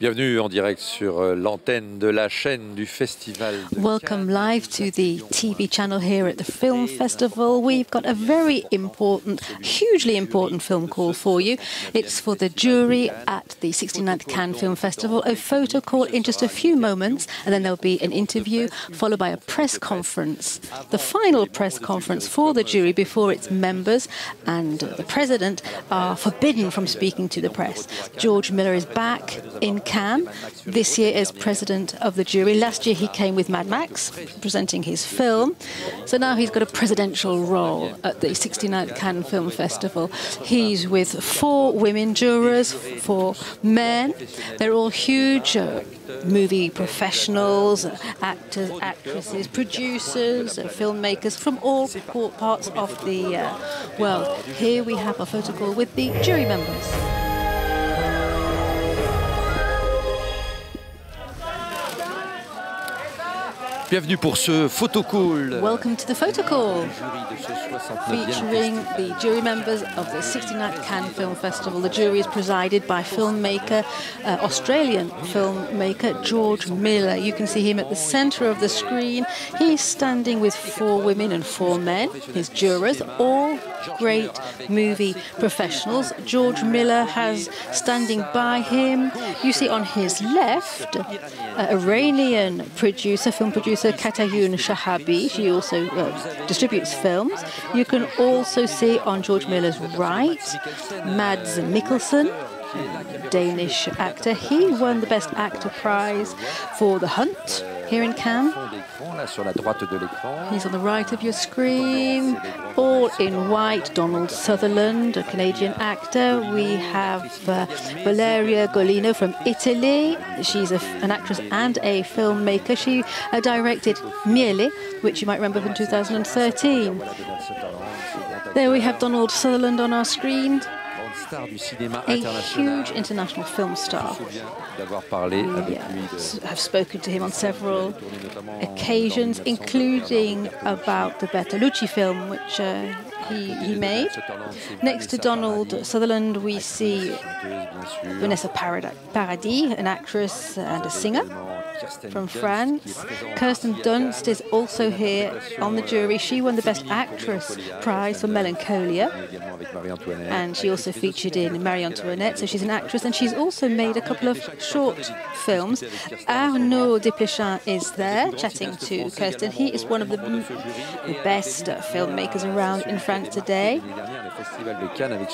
Bienvenue en direct sur euh, l'antenne de la chaîne du festival. Welcome live to the TV channel here at the film festival. We've got a very important, hugely important film call for you. It's for the jury at the 69th Cannes Film Festival. A photo call in just a few moments, and then there'll be an interview followed by a press conference. The final press conference for the jury before its members and the president are forbidden from speaking to the press. George Miller is back in Cannes this year as president of the jury. Last year he came with Mad Max, presenting his film. So now he's got a presidential role at the 69th Cannes Film Festival. He's with four women jurors, four men. They're all huge. Uh, movie professionals, actors, actresses, producers, filmmakers from all parts of the uh, world. Here we have a photo call with the jury members. Bienvenue pour ce photo call. Welcome to the photo call. Featuring the jury members of the 69th Cannes Film Festival. The jury is presided by filmmaker, uh, Australian filmmaker George Miller. You can see him at the center of the screen. He's standing with four women and four men, his jurors, all great movie professionals. George Miller has standing by him. You see on his left, uh, Iranian producer, film producer Katayoon Shahabi. She also uh, distributes films. You can also see on George Miller's right, Mads Mikkelsen. Danish actor. He won the Best Actor prize for The Hunt here in Cannes. He's on the right of your screen, all in white. Donald Sutherland, a Canadian actor. We have uh, Valeria Golino from Italy. She's a, an actress and a filmmaker. She uh, directed Miele, which you might remember from 2013. There we have Donald Sutherland on our screen a huge international film star. Yes, I've spoken to him on several occasions, including about the Bertolucci film, which uh, he, he, made. Next to Donald Sutherland, we see Vanessa Paradis, an actress and a singer from France. Kirsten Dunst is also here on the jury. She won the Best Actress prize for Melancholia. And she also featured in Marie Antoinette, so she's an actress. And she's also made a couple of short films. Arnaud Desplechin is there chatting to Kirsten. He is one of the, the best filmmakers around in France today.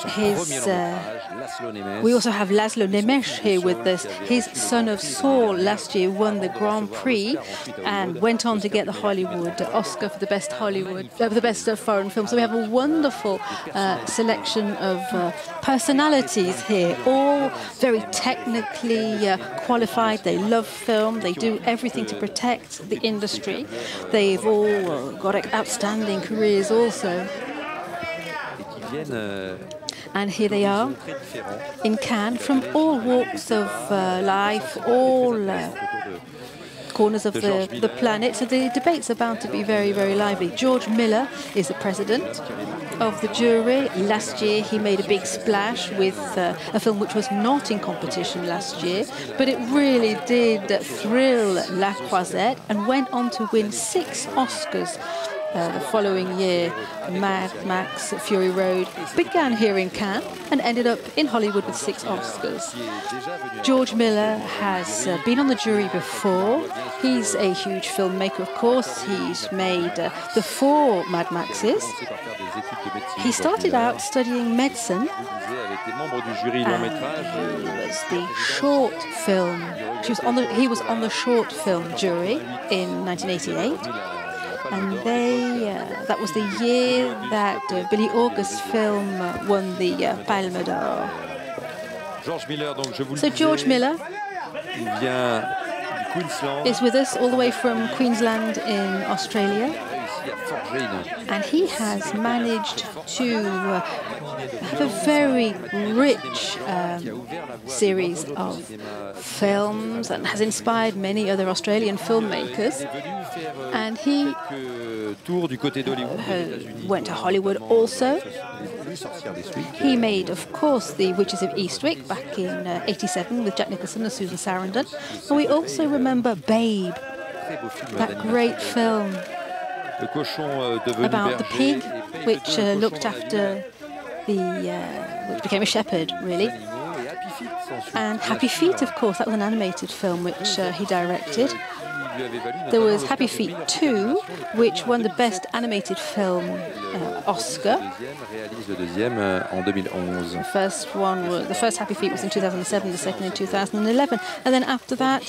His, uh, we also have Laszlo Nemes here with us. His Son of Saul last year won the Grand Prix and went on to get the Hollywood Oscar for the best Hollywood, uh, the best uh, foreign film. So we have a wonderful uh, selection of uh, personalities here, all very technically uh, qualified. They love film. They do everything to protect the industry. They've all got outstanding careers also. And here they are in Cannes from all walks of uh, life, all uh, corners of the, the planet. So the debates are bound to be very, very lively. George Miller is the president of the jury. Last year, he made a big splash with uh, a film which was not in competition last year, but it really did thrill La Croisette and went on to win six Oscars uh, the following year, Mad Max Fury Road began here in Cannes and ended up in Hollywood with six Oscars. George Miller has uh, been on the jury before. He's a huge filmmaker, of course. He's made uh, the four Mad Maxes. He started out studying medicine. And he was the short film. Was the, he was on the short film jury in 1988 and they uh, that was the year that uh, Billy August's film uh, won the uh, Palme d'Or. So George Miller is with us all the way from Queensland in Australia. And he has managed to uh, have a very rich um, series of films and has inspired many other Australian filmmakers. And he uh, went to Hollywood also. He made, of course, The Witches of Eastwick back in uh, 87 with Jack Nicholson and Susan Sarandon. And we also remember Babe, that great film about the pig, which uh, looked after the, uh, which became a shepherd, really. And Happy Feet, of course, that was an animated film which uh, he directed. There was Happy Feet 2, which won the Best Animated Film uh, Oscar. The first one was the first Happy Feet was in 2007, the second in 2011, and then after that,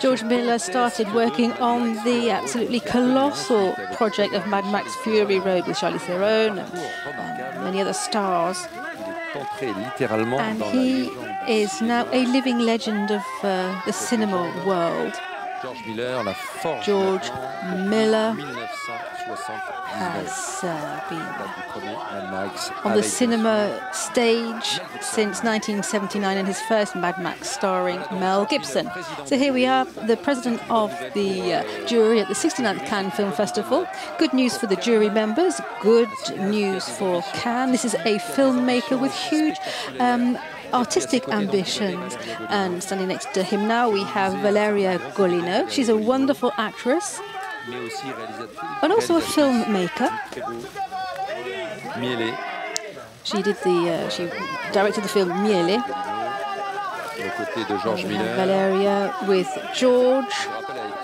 George Miller started working on the absolutely colossal project of Mad Max Fury Road with Charlize Theron and many other stars. And he is now a living legend of uh, the cinema world. George Miller, la forge George Miller has uh, been on the cinema stage since 1979 in his first Mad Max starring Mel Gibson. So here we are, the president of the uh, jury at the 69th Cannes Film Festival. Good news for the jury members, good news for Cannes. This is a filmmaker with huge um, artistic ambitions. And standing next to him now, we have Valeria Golino. She's a wonderful actress and also a filmmaker. She did the, uh, she directed the film Miele. Valeria with George.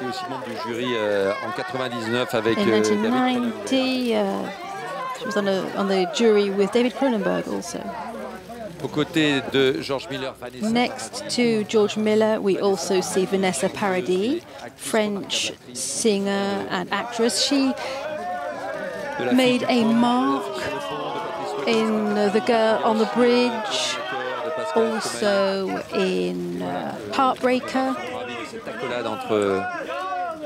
en 99 avec In 1990, uh, she was on, a, on the jury with David Cronenberg also. Aux côtés de George Miller, Next to George Miller, we also see Vanessa Paradis, French singer and actress. She made a mark in uh, The Girl on the Bridge, also in uh, Heartbreaker.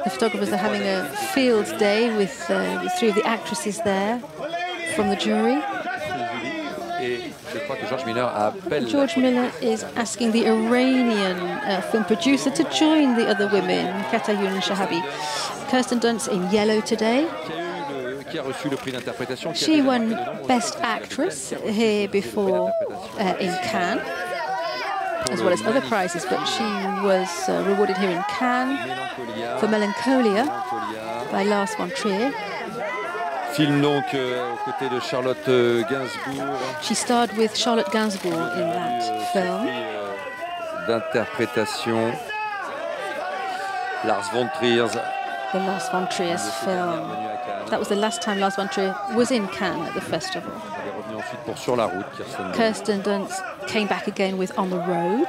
The photographers are having a field day with uh, three of the actresses there from the jury. George Miller is asking the Iranian uh, film producer to join the other women, Katayoon Shahabi. Kirsten Dunst in yellow today. She won Best Actress here before uh, in Cannes, as well as other prizes, but she was uh, rewarded here in Cannes for Melancholia by Lars von Trier. Film donc euh, aux côtés de Charlotte euh, Gainsbourg. She starred with Charlotte Gainsbourg in that film. Euh, D'interprétation. Lars von Trier's. The Lars von Trier's film. That was the last time Lars von Trier was in Cannes at the festival. pour Sur la route, Kirsten, Kirsten Dunst came back again with On the Road.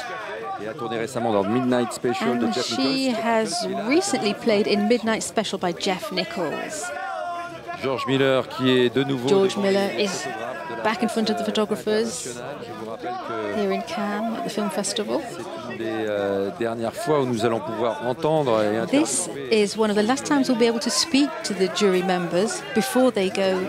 Et a tourné récemment dans Midnight Special and de Jeff she Nichols. has recently played in Midnight Special by Jeff Nichols. George Miller qui est de nouveau George Miller is back in front of the photographers here in Cannes at the film festival. c'est une des euh, dernières fois où nous allons pouvoir entendre et This is one of the last times we'll be able to speak to the jury members before they go